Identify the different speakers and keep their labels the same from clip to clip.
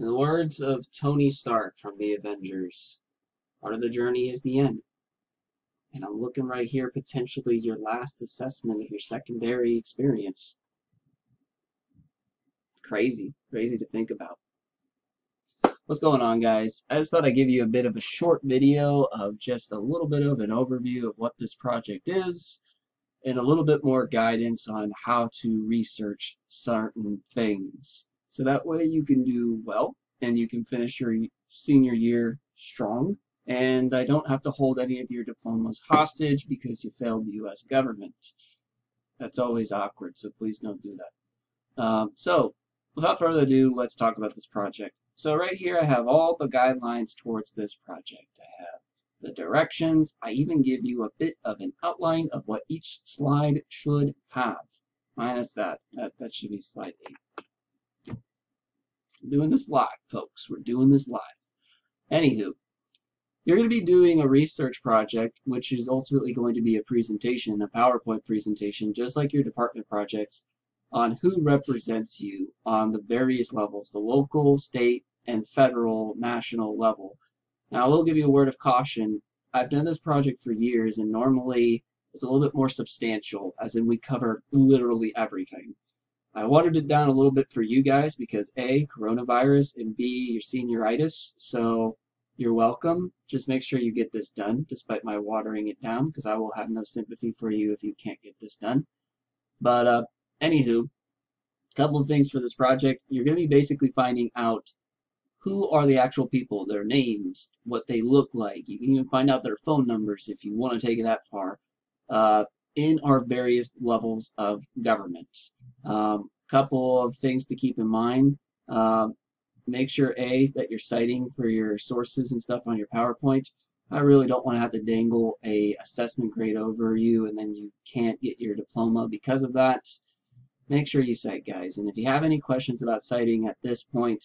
Speaker 1: In the words of Tony Stark from the Avengers, part of the journey is the end. And I'm looking right here, potentially your last assessment of your secondary experience. Crazy, crazy to think about. What's going on, guys? I just thought I'd give you a bit of a short video of just a little bit of an overview of what this project is and a little bit more guidance on how to research certain things. So that way you can do well and you can finish your senior year strong. And I don't have to hold any of your diplomas hostage because you failed the U.S. government. That's always awkward, so please don't do that. Um, so, without further ado, let's talk about this project. So right here I have all the guidelines towards this project. I have the directions. I even give you a bit of an outline of what each slide should have. Minus that. That, that should be slide 8. We're doing this live, folks. We're doing this live. Anywho, you're going to be doing a research project, which is ultimately going to be a presentation, a PowerPoint presentation, just like your department projects, on who represents you on the various levels, the local, state, and federal, national level. Now, I will give you a word of caution. I've done this project for years, and normally it's a little bit more substantial, as in we cover literally everything. I watered it down a little bit for you guys because A, coronavirus, and B, your senioritis. So you're welcome. Just make sure you get this done, despite my watering it down, because I will have no sympathy for you if you can't get this done. But, uh, anywho, a couple of things for this project. You're going to be basically finding out who are the actual people, their names, what they look like. You can even find out their phone numbers if you want to take it that far uh, in our various levels of government. Um, couple of things to keep in mind. Uh, make sure, A, that you're citing for your sources and stuff on your PowerPoint. I really don't want to have to dangle a assessment grade over you and then you can't get your diploma because of that. Make sure you cite, guys. And if you have any questions about citing at this point,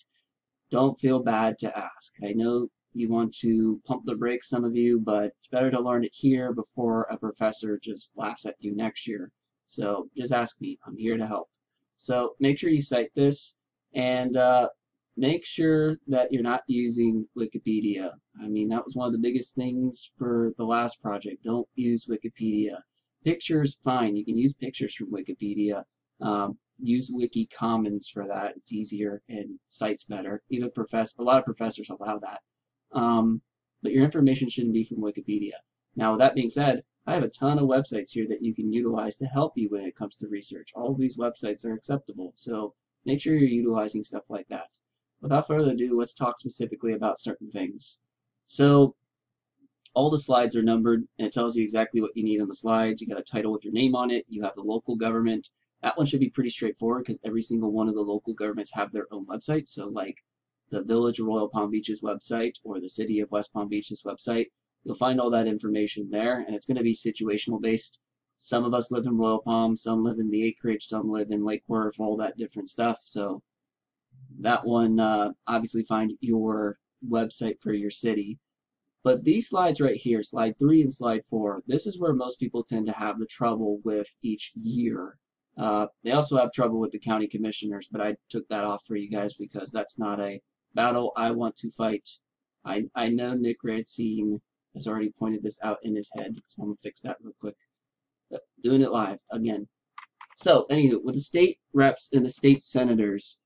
Speaker 1: don't feel bad to ask. I know you want to pump the brakes, some of you, but it's better to learn it here before a professor just laughs at you next year. So just ask me. I'm here to help. So make sure you cite this and uh, make sure that you're not using Wikipedia. I mean, that was one of the biggest things for the last project. Don't use Wikipedia. Pictures, fine. You can use pictures from Wikipedia. Um, use Wiki Commons for that. It's easier and cites better. Even profess a lot of professors allow that. Um, but your information shouldn't be from Wikipedia. Now, with that being said, I have a ton of websites here that you can utilize to help you when it comes to research. All of these websites are acceptable, so make sure you're utilizing stuff like that. Without further ado, let's talk specifically about certain things. So, all the slides are numbered, and it tells you exactly what you need on the slides. You got a title with your name on it. You have the local government, that one should be pretty straightforward because every single one of the local governments have their own website. So like the Village of Royal Palm Beach's website or the City of West Palm Beach's website, you'll find all that information there and it's going to be situational based. Some of us live in Royal Palm, some live in the acreage, some live in Lake Worth, all that different stuff. So that one, uh, obviously find your website for your city. But these slides right here, slide three and slide four, this is where most people tend to have the trouble with each year. Uh, they also have trouble with the county commissioners, but I took that off for you guys because that's not a battle I want to fight. I, I know Nick Racine has already pointed this out in his head, so I'm going to fix that real quick. But doing it live again. So, anywho, with the state reps and the state senators,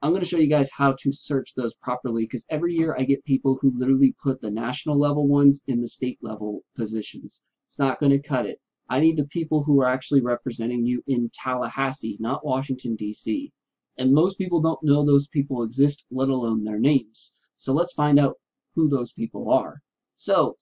Speaker 1: I'm going to show you guys how to search those properly because every year I get people who literally put the national level ones in the state level positions. It's not going to cut it. I need the people who are actually representing you in Tallahassee, not Washington, D.C. And most people don't know those people exist, let alone their names. So let's find out who those people are. So,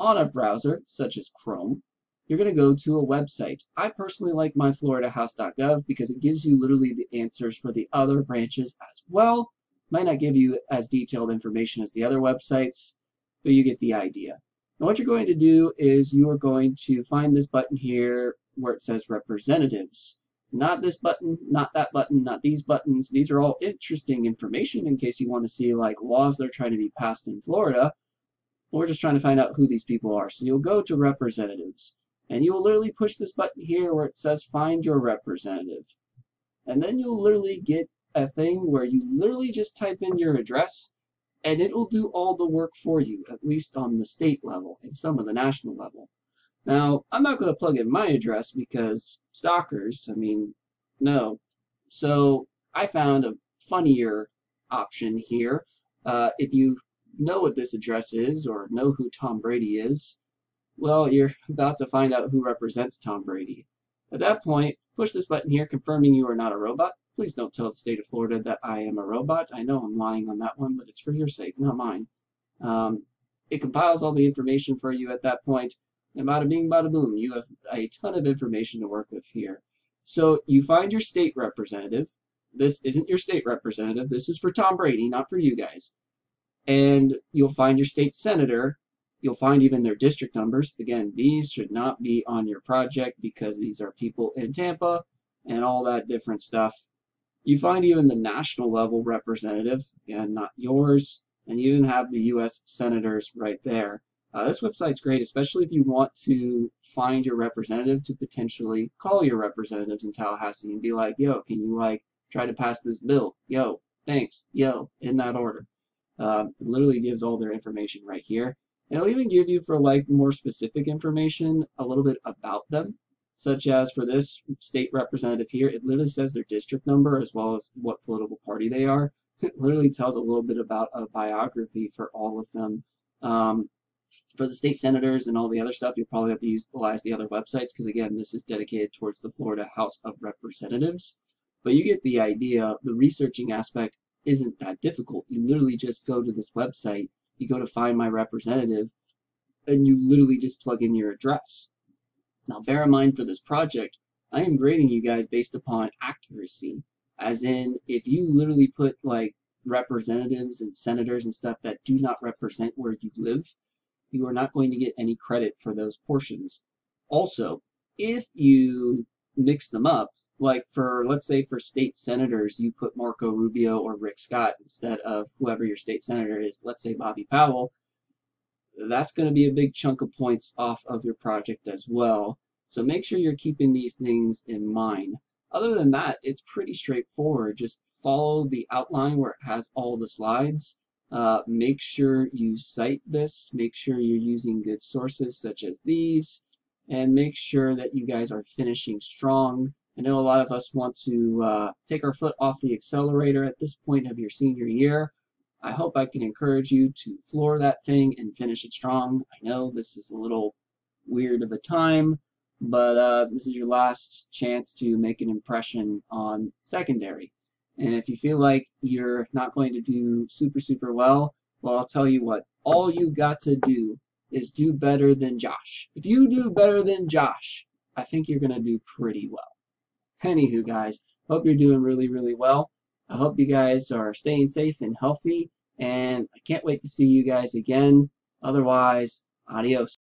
Speaker 1: on a browser, such as Chrome, you're going to go to a website. I personally like myfloridahouse.gov because it gives you literally the answers for the other branches as well. Might not give you as detailed information as the other websites, but you get the idea. And what you're going to do is you are going to find this button here where it says representatives. Not this button, not that button, not these buttons. These are all interesting information in case you want to see like laws that are trying to be passed in Florida. We're just trying to find out who these people are. So you'll go to representatives and you will literally push this button here where it says find your representative. And then you'll literally get a thing where you literally just type in your address and it will do all the work for you, at least on the state level and some of the national level. Now, I'm not going to plug in my address because stalkers, I mean, no. So I found a funnier option here. Uh, if you know what this address is or know who Tom Brady is, well, you're about to find out who represents Tom Brady. At that point, push this button here confirming you are not a robot. Please don't tell the state of Florida that I am a robot. I know I'm lying on that one, but it's for your sake, not mine. Um, it compiles all the information for you at that point, and bada bing, bada boom, you have a ton of information to work with here. So you find your state representative. This isn't your state representative. This is for Tom Brady, not for you guys. And you'll find your state senator. You'll find even their district numbers. Again, these should not be on your project because these are people in Tampa and all that different stuff. You find even the national level representative, again, not yours, and you even have the U.S. senators right there. Uh, this website's great, especially if you want to find your representative to potentially call your representatives in Tallahassee and be like, yo, can you like try to pass this bill? Yo, thanks, yo, in that order. It literally gives all their information right here. And it'll even give you for like more specific information a little bit about them such as for this state representative here, it literally says their district number as well as what political party they are. It literally tells a little bit about a biography for all of them. Um, for the state senators and all the other stuff, you'll probably have to utilize the other websites because, again, this is dedicated towards the Florida House of Representatives. But you get the idea. The researching aspect isn't that difficult. You literally just go to this website, you go to find my representative, and you literally just plug in your address. Now bear in mind for this project, I am grading you guys based upon accuracy. As in, if you literally put like representatives and senators and stuff that do not represent where you live, you are not going to get any credit for those portions. Also, if you mix them up, like for, let's say for state senators, you put Marco Rubio or Rick Scott instead of whoever your state senator is, let's say Bobby Powell, that's going to be a big chunk of points off of your project as well. So make sure you're keeping these things in mind. Other than that, it's pretty straightforward. Just follow the outline where it has all the slides. Uh, make sure you cite this. Make sure you're using good sources such as these. And make sure that you guys are finishing strong. I know a lot of us want to uh, take our foot off the accelerator at this point of your senior year. I hope I can encourage you to floor that thing and finish it strong. I know this is a little weird of a time, but uh, this is your last chance to make an impression on secondary. And if you feel like you're not going to do super, super well, well, I'll tell you what, all you got to do is do better than Josh. If you do better than Josh, I think you're going to do pretty well. Anywho, guys, hope you're doing really, really well. I hope you guys are staying safe and healthy, and I can't wait to see you guys again. Otherwise, adios.